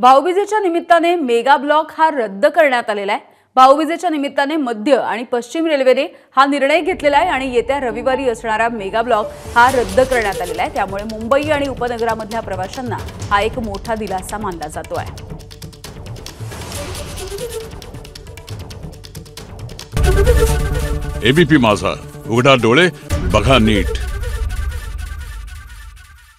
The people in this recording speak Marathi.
भाऊबीजेच्या निमित्ताने मेगा ब्लॉक हा रद्द करण्यात आलेला आहे. भाऊबीजेच्या निमित्ताने मध्य आणि पश्चिम रेल्वेने हा निर्णय घेतलेला आहे आणि येत्या रविवारी असणारा मेगा ब्लॉक हा रद्द करण्यात आलेला आहे. त्यामुळे मुंबई आणि उपनगरामधल्या प्रवाशांना हा एक मोठा दिलासा मानला जातो आहे. एबीपी माझा. उघडा डोळे बघा नीट.